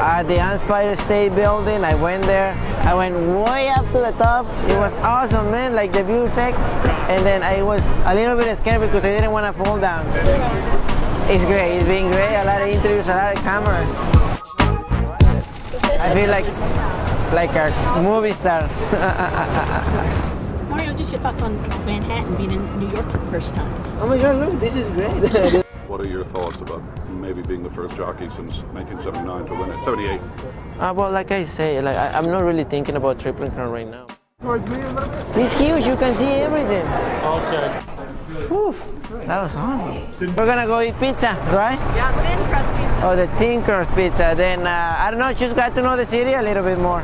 At the Empire State Building, I went there. I went way up to the top. It was awesome, man, like the view sick. And then I was a little bit scared because I didn't want to fall down. It's great. It's been great. A lot of interviews, a lot of cameras. I feel like like a movie star. Mario, just your thoughts on Manhattan being in New York for the first time. oh my God! Look, this is great. What are your thoughts about maybe being the first jockey since 1979 to win it? 78. Uh, well, like I say, like I, I'm not really thinking about Triple Crown right now. It's huge. You can see everything. Okay. Whew, that was awesome. We're gonna go eat pizza, right? Yeah, thin crust pizza. Oh, the Tinker's pizza. Then uh, I don't know. Just got to know the city a little bit more.